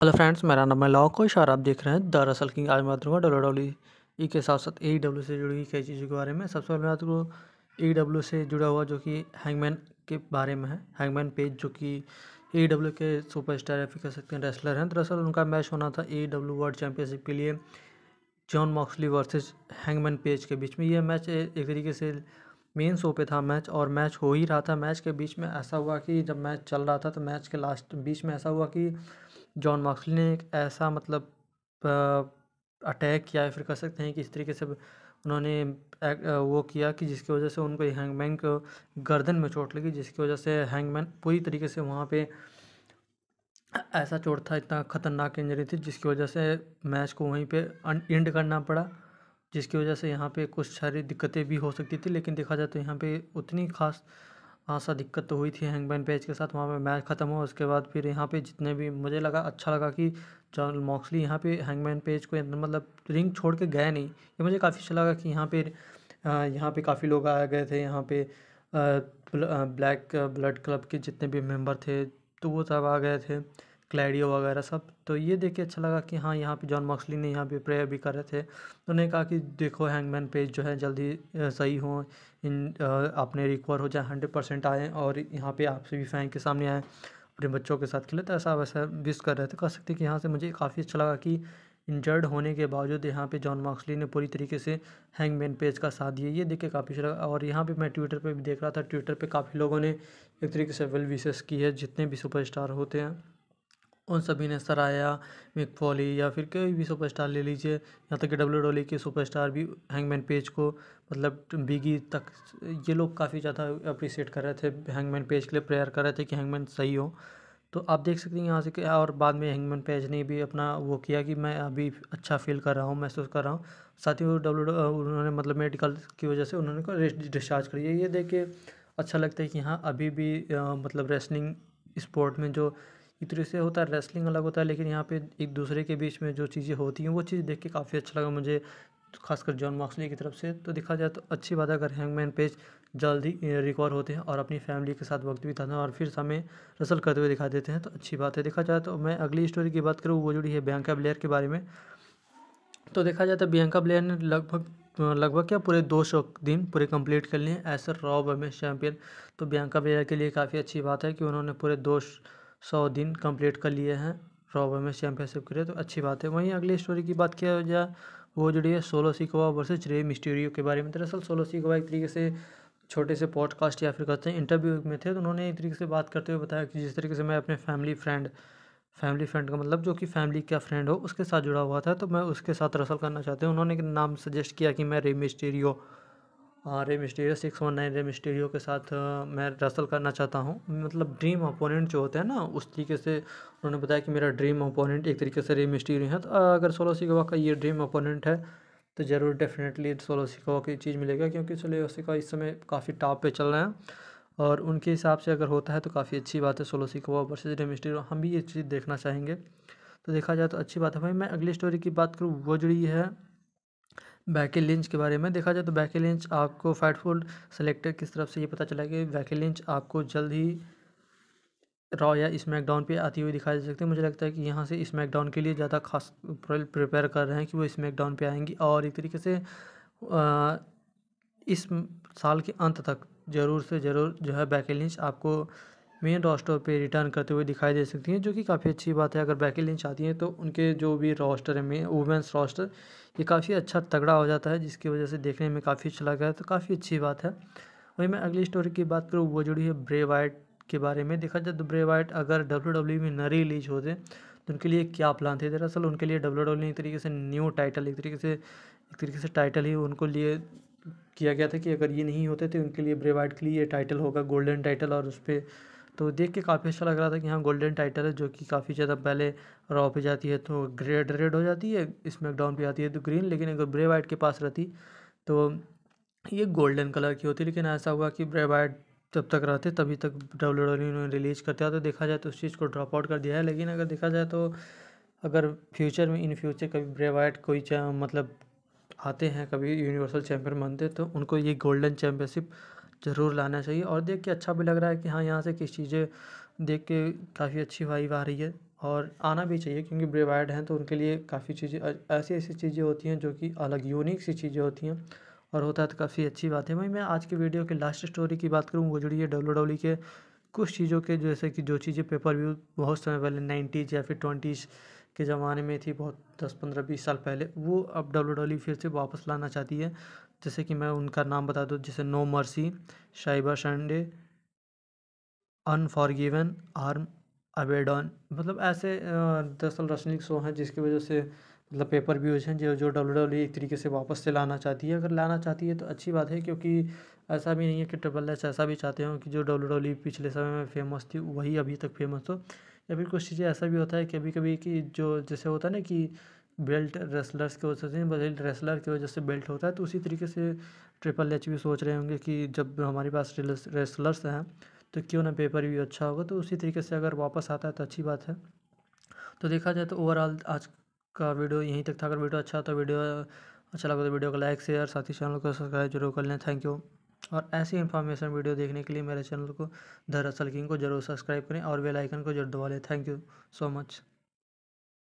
Hello friends मेरा नाम है लौकुश और आप देख रहे हैं दरअसल किंग आज मैं करूँगा डब्ल्यू डब्ल्यू ई के साथ साथ ए डब्ल्यू से जुड़ी हुई कई चीज़ों के बारे में। सबसे पहले बात करूँ ए डब्ल्यू से जुड़ा हुआ जो कि हैंगमैन के बारे में है। हैंगमैन पेज जो कि ए डब्ल्यू के सुपरस्टार या फिर कह सकते हैं रेसलर हैं। दरअसल उनका मैच होना था ए डब्ल्यू वर्ल्ड चैंपियनशिप के लिए John Moxley versus Hangman Page के बीच में। यह मैच एक तरीके से मेन शो पे था मैच और मैच हो ही रहा था। मैच के बीच में ऐसा हुआ कि जब मैच चल रहा था तो मैच के लास्ट बीच में ऐसा हुआ कि जॉन मार्क्सली ने एक ऐसा मतलब अटैक किया है फिर कह सकते हैं कि इस तरीके से उन्होंने वो किया कि जिसकी वजह से उनको हैंगमैन को गर्दन में चोट लगी, जिसकी वजह से हैंगमैन पूरी तरीके से वहाँ पे ऐसा चोट था, इतना ख़तरनाक इंजरी थी, जिसकी वजह से मैच को वहीं पे एंड करना पड़ा, जिसकी वजह से यहाँ पे कुछ सारी दिक्कतें भी हो सकती थी, लेकिन देखा जाए तो यहाँ पे उतनी खास सा दिक्कत तो हुई थी हैंगमैन पेज के साथ वहाँ पे मैच ख़त्म हुआ, उसके बाद फिर यहाँ पे जितने भी मुझे लगा अच्छा लगा कि जॉन मॉक्सली यहाँ पे हैंग हैंगमैन पेज को मतलब रिंग छोड़ के गए नहीं। ये मुझे काफ़ी अच्छा लगा कि यहाँ पे यहाँ पे काफ़ी लोग आ गए थे, यहाँ पे ब्लैक, ब्लड क्लब के जितने भी मेंबर थे तो वो सब आ गए थे। क्लैडियो वगैरह सब। तो ये देख के अच्छा लगा कि हाँ यहाँ पे जॉन मॉक्सली ने यहाँ पे प्रेयर भी कर रहे थे। उन्होंने कहा कि देखो, हैंगमैन पेज जो है जल्दी सही हो। इन अपने रिकवर हो जाए, हंड्रेड परसेंट आए और यहाँ पे आपसे भी फ़ैन के सामने आए अपने बच्चों के साथ खेले। तो ऐसा वैसा विश कर रहे थे। कह सकते कि यहाँ से मुझे काफ़ी अच्छा लगा कि इंजर्ड होने के बावजूद यहाँ पे जॉन मॉक्सली ने पूरी तरीके से हैंगमैन पेज का साथ दिया। ये देख के काफ़ी अच्छा लगा और यहाँ पे मैं ट्विटर पे भी देख रहा था। ट्विटर पे काफ़ी लोगों ने एक तरीके से वेल विशेष की है, जितने भी सुपरस्टार होते हैं। उन सभी ने सराया मिक फॉली या फिर कोई भी सुपरस्टार ले लीजिए। यहाँ तक कि डब्ल्यू डब्ल्यू के सुपरस्टार भी हैंगमैन पेज को मतलब बिगी तक, ये लोग काफ़ी ज़्यादा अप्रिसिएट कर रहे थे, हैंगमैन पेज के लिए प्रेयर कर रहे थे कि हैंगमैन सही हो। तो आप देख सकते हैं यहाँ से कि और बाद में हैंगमैन पेज ने भी अपना वो किया कि मैं अभी अच्छा फील कर रहा हूँ, महसूस कर रहा हूँ। साथ ही वो डब्ल्यू उन्होंने मतलब मेडिकल की वजह से उन्होंने डिस्चार्ज करी है। ये देख के अच्छा लगता है कि हाँ अभी भी मतलब रेसलिंग स्पोर्ट में जो एक तरह से होता है रेसलिंग अलग होता है, लेकिन यहाँ पे एक दूसरे के बीच में जो चीज़ें होती हैं, वो चीज़ देख के काफ़ी अच्छा लगा मुझे, खासकर जॉन मॉक्सली की तरफ़ से। तो देखा जाए तो अच्छी बात है, अगर हैंगमैन पेज जल्दी रिकवर होते हैं और अपनी फैमिली के साथ वक्त बिताते हैं और फिर हमें रसल करते हुए दिखा देते हैं तो अच्छी बात है। देखा जाए तो मैं अगली स्टोरी की बात करूँ, वो जुड़ी है बियांका ब्लेयर के बारे में। तो देखा जाए तो बियांका ब्लेयर ने लगभग लगभग क्या पूरे दो सौ दिन पूरे कंप्लीट कर लिए as a Raw women's champion तो बियांका ब्लेयर के लिए काफ़ी अच्छी बात है कि उन्होंने पूरे दो सौ दिन कंप्लीट कर लिए हैं रॉ वमेंस चैम्पियनशिप के लिए। तो अच्छी बात है। वहीं अगली स्टोरी की बात किया जाए वो जुड़ी है Solo Sikoa versus Rey Mysterio के बारे में। दरअसल सोलो सिकोवा एक तरीके से छोटे से पॉडकास्ट या फिर कहते हैं इंटरव्यू में थे। तो उन्होंने एक तरीके से बात करते हुए बताया कि जिस तरीके से मैं अपने फैमिली फ्रेंड फैमिली फ्रेंड का मतलब जो कि फैमिली का फ्रेंड हो, उसके साथ जुड़ा हुआ था। तो मैं उसके साथ रसल करना चाहती हूँ। उन्होंने नाम सजेस्ट किया कि मैं Rey Mysterio Rey Mysterio six one nine Rey Mysterio के साथ मैं रसल करना चाहता हूँ। मतलब ड्रीम अपोनेंट जो होते हैं ना, उस तरीके से उन्होंने बताया कि मेरा ड्रीम अपोनेंट एक तरीके से रे मिस्टीरियो है। तो अगर सोलो सिकोवा का ये ड्रीम अपोनेंट है तो ज़रूर डेफिनेटली सोलो सिकोवा की चीज़ मिलेगा, क्योंकि सोलो सिकोवा इस समय काफ़ी टॉप पर चल रहे हैं। और उनके हिसाब से अगर होता है तो काफ़ी अच्छी बात है Solo Sikoa versus Rey Mysterio हम भी ये चीज़ देखना चाहेंगे। तो देखा जाए तो अच्छी बात है। भाई, मैं अगली स्टोरी की बात करूँ, वो जुड़ी है बैके लिंच के बारे में देखा जाए तो बैके लिंच आपको फाइटफुल सेलेक्टर किस तरफ़ से ये पता चला कि बैके लिंच आपको जल्द ही रॉ या स्मैकडाउन पे आती हुई दिखाई दे सकती है। मुझे लगता है कि यहाँ से स्मैकडाउन के लिए ज़्यादा खास प्रिपेयर कर रहे हैं कि वो स्मैकडाउन पे आएँगी और एक तरीके से आ, इस साल के अंत तक ज़रूर से ज़रूर जो है बैके लिंच आपको मेन रोस्टर पे रिटर्न करते हुए दिखाई दे सकती हैं, जो कि काफ़ी अच्छी बात है। अगर बैकी लिंच आती हैं तो उनके जो भी रोस्टर है में वुमेंस रोस्टर ये काफ़ी अच्छा तगड़ा हो जाता है, जिसकी वजह से देखने में काफ़ी अच्छा लगा है। तो काफ़ी अच्छी बात है। वही मैं अगली स्टोरी की बात करूँ, वो जुड़ी है ब्रे वाइट के बारे में। देखा जाए तो ब्रे वाइट अगर डब्ल्यू डब्ल्यू में न रिलीज़ होते तो उनके लिए क्या प्लान थे? दरअसल उनके लिए डब्ल्यू डब्ल्यू एक तरीके से न्यू टाइटल एक तरीके से, एक तरीके से टाइटल ही उनको लिए किया गया था कि अगर ये नहीं होते तो उनके लिए ब्रे वाइट के लिए ये टाइटल होगा गोल्डन टाइटल और उस पर तो देख के काफ़ी अच्छा लग रहा था कि हाँ गोल्डन टाइटल है, जो कि काफ़ी ज़्यादा पहले रॉ पे जाती है तो ग्रेड रेड हो जाती है स्मैकडाउन पे आती है तो ग्रीन लेकिन अगर ब्रे वाइट के पास रहती तो ये गोल्डन कलर की होती, लेकिन ऐसा हुआ कि ब्रे वाइट जब तक रहते, तभी तक डब्ल्यू डब्ल्यू रिलीज़ करते तो देखा जाए तो उस चीज़ को ड्रॉप आउट कर दिया है, लेकिन अगर देखा जाए तो अगर फ्यूचर में इन फ्यूचर कभी ब्रे वाइट कोई मतलब आते हैं, कभी यूनिवर्सल चैम्पियन बनते तो उनको ये गोल्डन चैम्पियनशिप ज़रूर लाना चाहिए। और देख के अच्छा भी लग रहा है कि हाँ यहाँ से किस चीज़ें देख के काफ़ी अच्छी वाइब आ रही है। और आना भी चाहिए क्योंकि ब्रेवाइड हैं तो उनके लिए काफ़ी चीज़ें ऐसी ऐसी चीज़ें होती हैं जो कि अलग यूनिक सी चीज़ें होती हैं। और होता है तो काफ़ी अच्छी बात है। वही मैं आज की वीडियो के लास्ट स्टोरी की बात करूँ, वो जुड़ी है डब्ल्यू डब्ल्यू के कुछ चीज़ों के, जैसे कि जो चीज़ें पेपर व्यू बहुत समय पहले नाइन्टीज़ या फिर ट्वेंटीज़ के ज़माने में थी, बहुत दस, पंद्रह, बीस साल पहले। वो अब डब्ल्यू डब्ल्यू फिर से वापस लाना चाहती है। जैसे कि मैं उनका नाम बता दूँ, जैसे No Mercy Cyber Sunday Unforgiven, Armageddon. मतलब ऐसे दरअसल रसनिक शो हैं जिसकी वजह से मतलब पेपर व्यूज़ हैं जो जो डब्ल्यू डब्ल्यू एक तरीके से वापस से लाना चाहती है। अगर लाना चाहती है तो अच्छी बात है, क्योंकि ऐसा भी नहीं है कि ट्रिपल एच ऐसा भी चाहते हो कि जो डब्ल्यू डब्ल्यू पिछले समय में फ़ेमस थी, वही अभी तक फ़ेमस हो। या फिर कुछ चीज़ें ऐसा भी होता है कभी कभी कि जो जैसे होता है ना कि बेल्ट रेसलर्स की वजह से बेल्ट रेसलर की वजह से बेल्ट होता है तो उसी तरीके से ट्रिपल एच भी सोच रहे होंगे कि जब हमारे पास रेसलर्स हैं तो क्यों ना पेपर भी अच्छा होगा? तो उसी तरीके से अगर वापस आता है तो अच्छी बात है। तो देखा जाए तो ओवरऑल आज का वीडियो यहीं तक था। अगर वीडियो अच्छा तो वीडियो अच्छा लगा तो वीडियो को लाइक शेयर साथ ही चैनल को सब्सक्राइब ज़रूर कर लें। थैंक यू और ऐसी इन्फॉर्मेशन वीडियो देखने के लिए मेरे चैनल को दरअसल किंग को ज़रूर सब्सक्राइब करें और बेल आइकन को ज़रूर दबा लें। Thank you so much